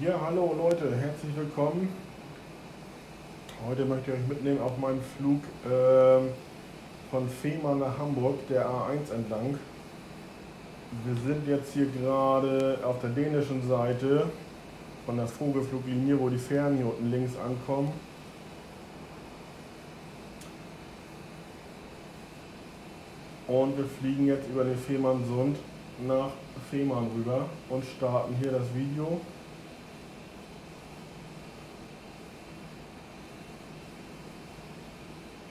Ja, hallo Leute, herzlich willkommen. Heute möchte ich euch mitnehmen auf meinen Flug äh, von Fehmarn nach Hamburg, der A1 entlang. Wir sind jetzt hier gerade auf der dänischen Seite von der Vogelfluglinie, wo die Fähren hier unten links ankommen. Und wir fliegen jetzt über den Fehmarnsund nach Fehmarn rüber und starten hier das Video.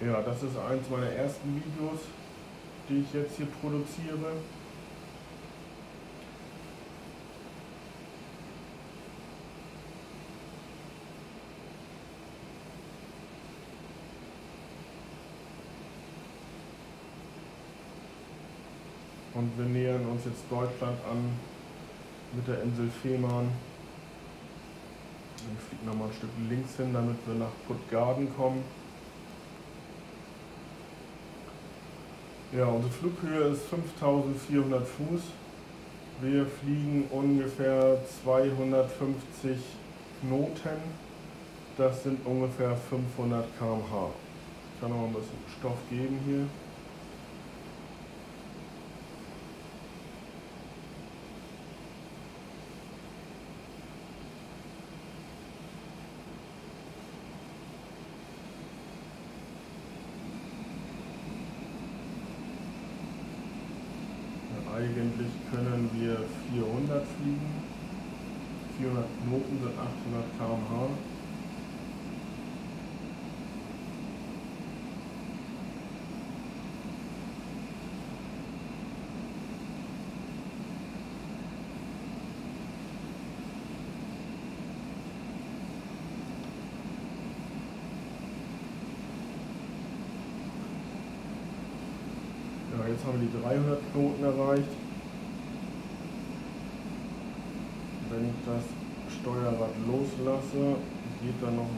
Ja, das ist eins meiner ersten Videos, die ich jetzt hier produziere. Und wir nähern uns jetzt Deutschland an mit der Insel Fehmarn. Ich fliege nochmal ein Stück links hin, damit wir nach Puttgarden kommen. Ja, unsere Flughöhe ist 5400 Fuß. Wir fliegen ungefähr 250 Knoten. Das sind ungefähr 500 km/h. Ich kann noch ein bisschen Stoff geben hier. Eigentlich können wir 400 fliegen. 400 Knoten sind 800 km/h. jetzt haben wir die 300 Knoten erreicht. Wenn ich das Steuerrad loslasse, geht dann noch ein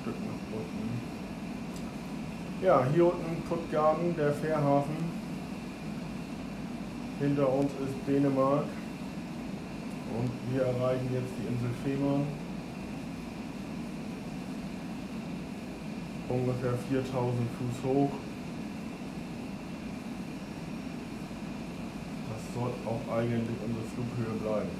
Stück nach unten. Ja, hier unten Puttgarden, der Fährhafen. Hinter uns ist Dänemark und wir erreichen jetzt die Insel Fehmarn. ungefähr 4000 Fuß hoch. Soll auch eigentlich unsere Flughöhe bleiben.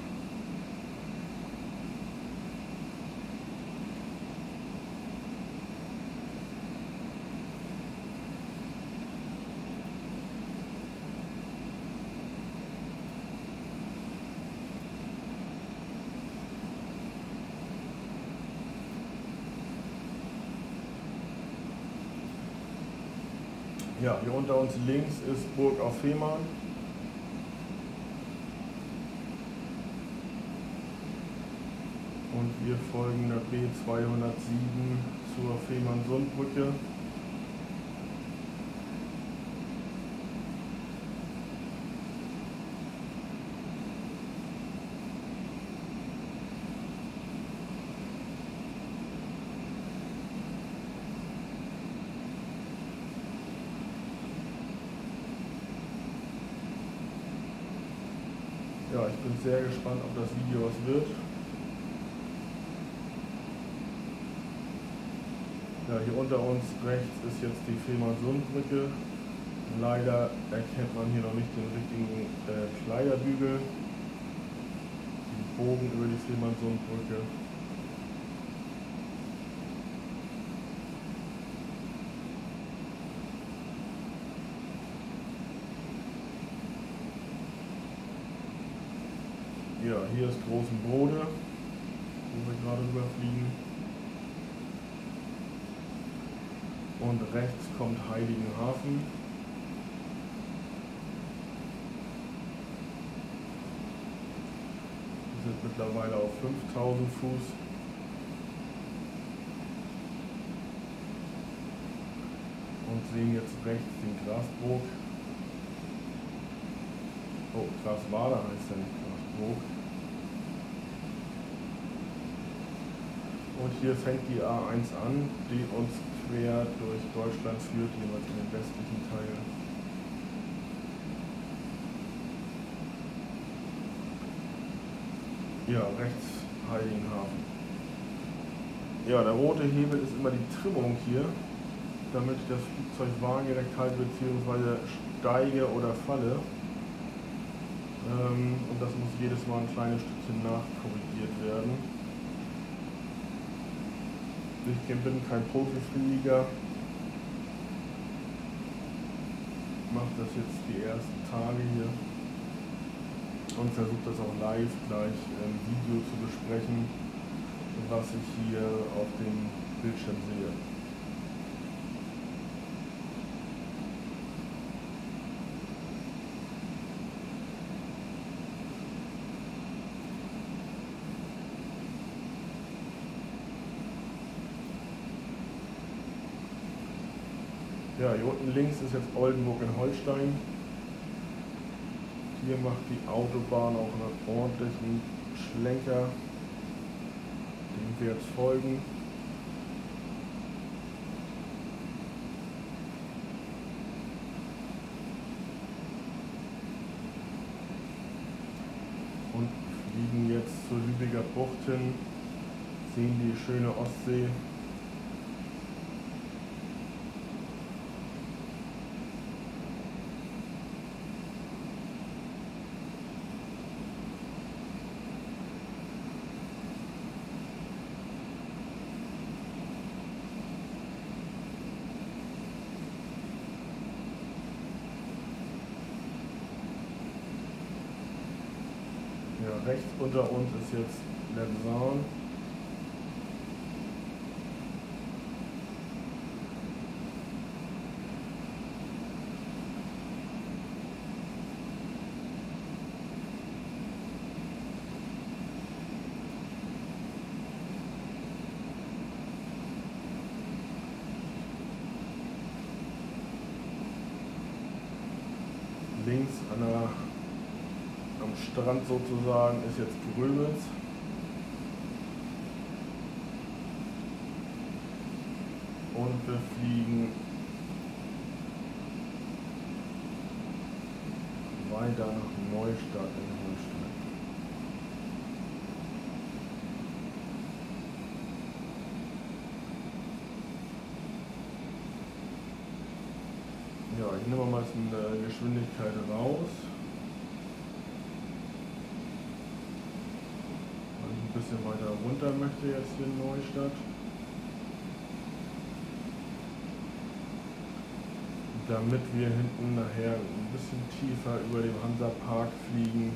Ja, hier unter uns links ist Burg auf Fehmarn. Und wir folgen der B207 zur Fehmarn-Sundbrücke. Ja, ich bin sehr gespannt, ob das Video was wird. Ja, hier unter uns rechts ist jetzt die Fehmarn-Sundbrücke. Leider erkennt man hier noch nicht den richtigen äh, Kleiderbügel. Den Bogen über die Fehmarn-Sundbrücke. Ja, hier ist Großen Brode, wo wir gerade überfliegen. Und rechts kommt Heiligenhafen. Wir sind mittlerweile auf 5000 Fuß. Und sehen jetzt rechts den Grasbrook. Oh, Graswader heißt er nicht, Grasbrook. Und hier fängt die A1 an, die uns quer durch Deutschland führt, jeweils in den westlichen Teil. Ja, rechts Heiligenhafen. Ja, der rote Hebel ist immer die Trimmung hier, damit das Flugzeug waagerecht halte bzw. steige oder falle. Ähm, und das muss jedes Mal ein kleines Stückchen nachkorrigiert werden. Ich bin kein Profiflieger, mache das jetzt die ersten Tage hier und versuche das auch live gleich im Video zu besprechen, was ich hier auf dem Bildschirm sehe. Ja, hier unten links ist jetzt Oldenburg in Holstein. Hier macht die Autobahn auch einen ordentlichen Schlenker, dem wir jetzt folgen. Und fliegen jetzt zur Lübecker Bucht hin, sehen die schöne Ostsee. Rechts unter uns ist jetzt Lebsan. links an der Strand sozusagen ist jetzt Grömitz. Und wir fliegen weiter nach Neustadt in Holstein. Ja, ich nehme mal eine Geschwindigkeit raus. Bisschen weiter runter möchte jetzt hier in Neustadt. Damit wir hinten nachher ein bisschen tiefer über dem Hansa-Park fliegen.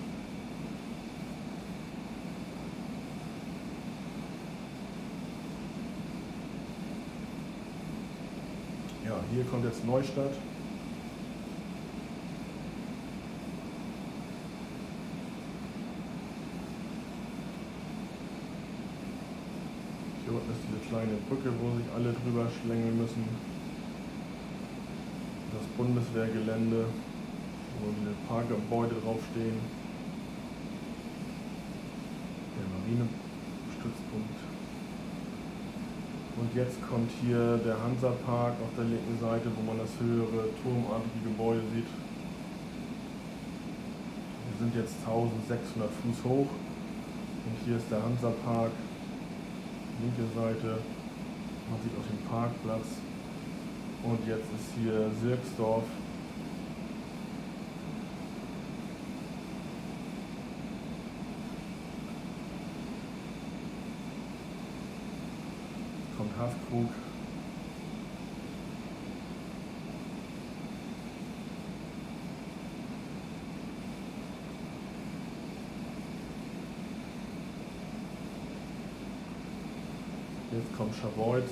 Ja, hier kommt jetzt Neustadt. Hier unten ist diese kleine Brücke, wo sich alle drüber schlängeln müssen. Das Bundeswehrgelände, wo diese Parkgebäude draufstehen. Der Marinestützpunkt. Und jetzt kommt hier der Hansapark auf der linken Seite, wo man das höhere turmartige Gebäude sieht. Wir sind jetzt 1600 Fuß hoch und hier ist der Hansapark linke Seite. Man sieht auch den Parkplatz. Und jetzt ist hier Sirksdorf. Kommt Haftkrug. Jetzt kommt Scharbeutz.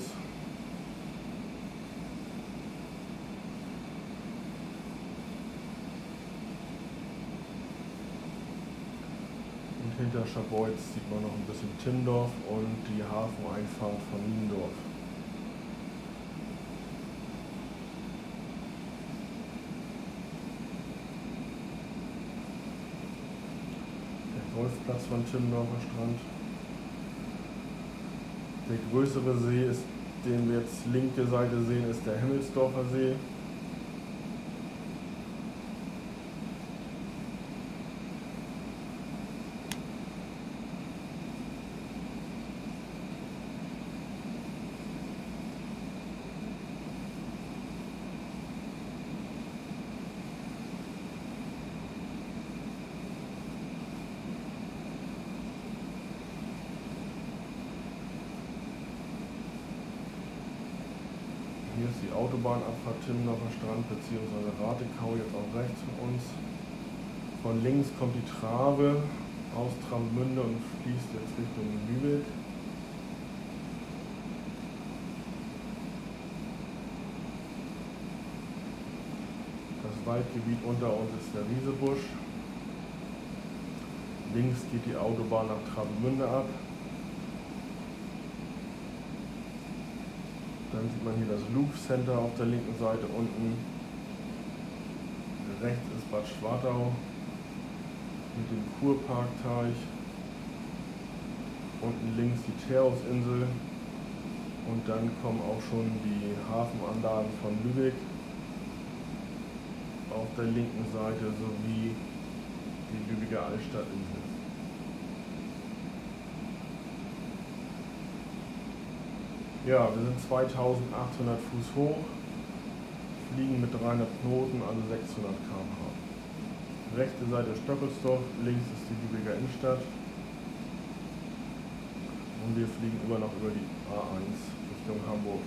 Und hinter Scharbeutz sieht man noch ein bisschen Timmendorf und die Hafeneinfahrt von Niendorf. Der Golfplatz von Timmendorfer Strand. Der größere See, ist, den wir jetzt linke Seite sehen, ist der Himmelsdorfer See. Ist die Autobahnabfahrt Timmendorfer Strand bzw. Ratekau jetzt auch rechts von uns. Von links kommt die Trave aus Tramünde und fließt jetzt Richtung Lübeck. Das Waldgebiet unter uns ist der Riesebusch. Links geht die Autobahn nach Travemünde ab. Dann sieht man hier das Loop Center auf der linken Seite unten. Rechts ist Bad Schwartau mit dem Kurparkteich. Unten links die Terausinsel. Und dann kommen auch schon die Hafenanlagen von Lübeck auf der linken Seite sowie die Lübecker Altstadtinsel. Ja, wir sind 2800 Fuß hoch, fliegen mit 300 Knoten, also 600 km/h. Rechte Seite Stockelsdorf, links ist die Lübecker Innenstadt. Und wir fliegen immer noch über die A1 Richtung Hamburg.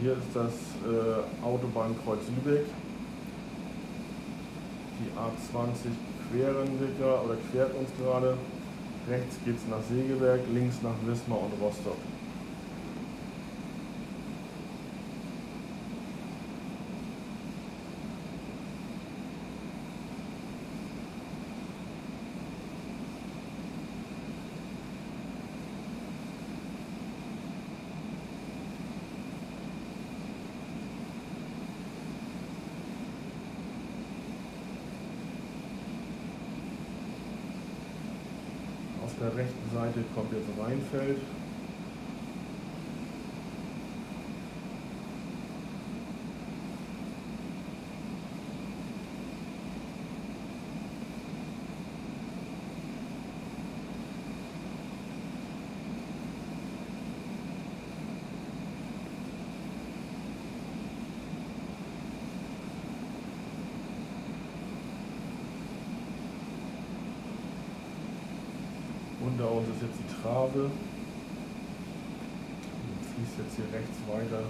Hier ist das äh, Autobahnkreuz Lübeck. Die A20 queren wir oder quert uns gerade. Rechts geht es nach Segeberg, links nach Wismar und Rostock. Auf der rechten Seite kommt jetzt Rheinfeld. Unter uns ist jetzt die Trave. Die fließt jetzt hier rechts weiter.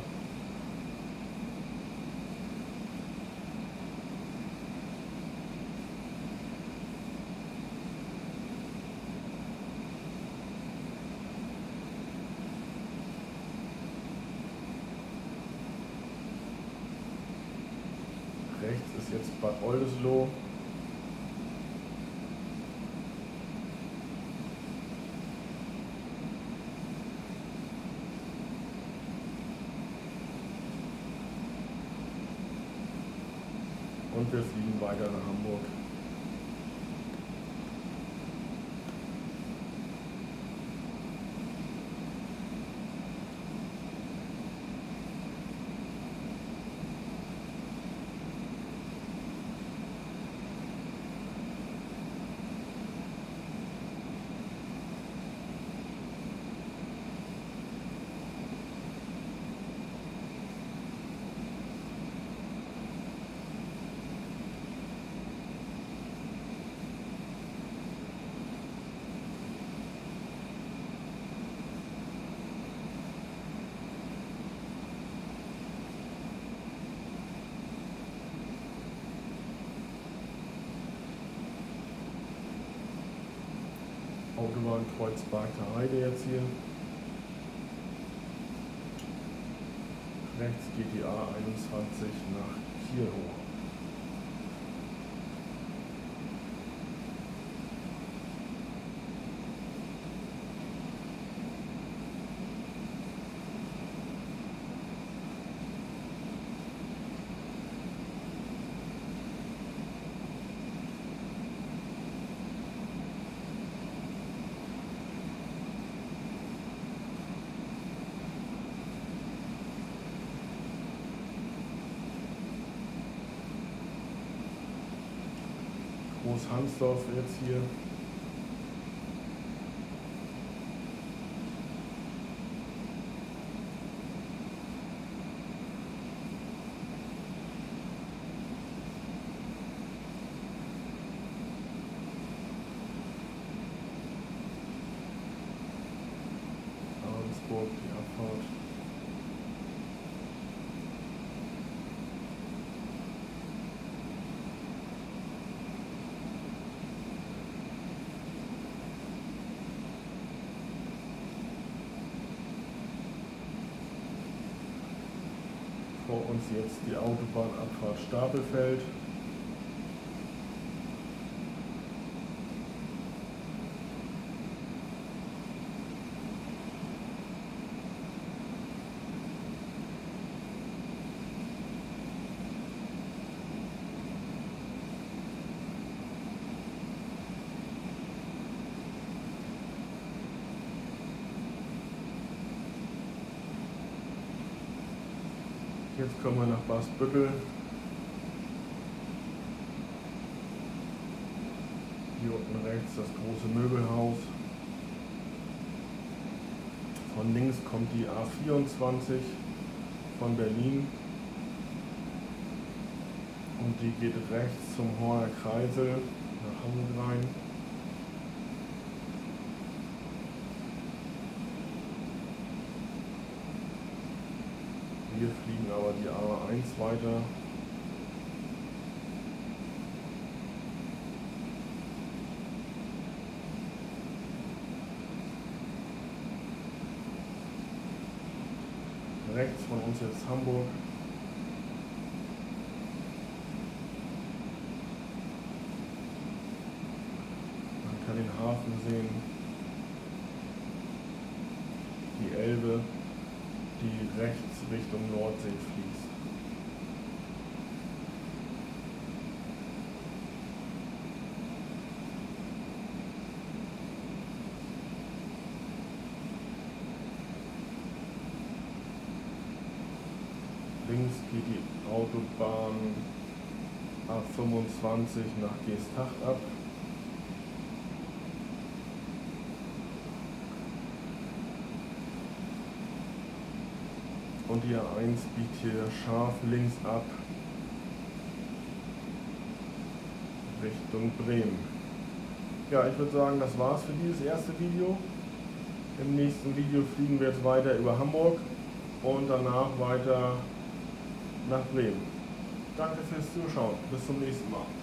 Rechts ist jetzt Bad Oldesloe. Und wir fliegen weiter nach Hamburg. Autobahnkreuz Barker Heide jetzt hier. Rechts geht die A21 nach Kiel hoch. Großhansdorf jetzt hier. Uns jetzt die Autobahnabfahrt Stapelfeld. Jetzt kommen wir nach Basbüttel. Hier unten rechts das große Möbelhaus. Von links kommt die A24 von Berlin und die geht rechts zum Horner Kreisel nach Hamburg rein. Wir fliegen aber die A1 weiter. Rechts von uns jetzt Hamburg. Man kann den Hafen sehen. Die Elbe die rechts Richtung Nordsee fließt. Links geht die Autobahn A25 nach Geesthacht ab. Und die A1 biegt hier scharf links ab Richtung Bremen. Ja, ich würde sagen, das war's für dieses erste Video. Im nächsten Video fliegen wir jetzt weiter über Hamburg und danach weiter nach Bremen. Danke fürs Zuschauen. Bis zum nächsten Mal.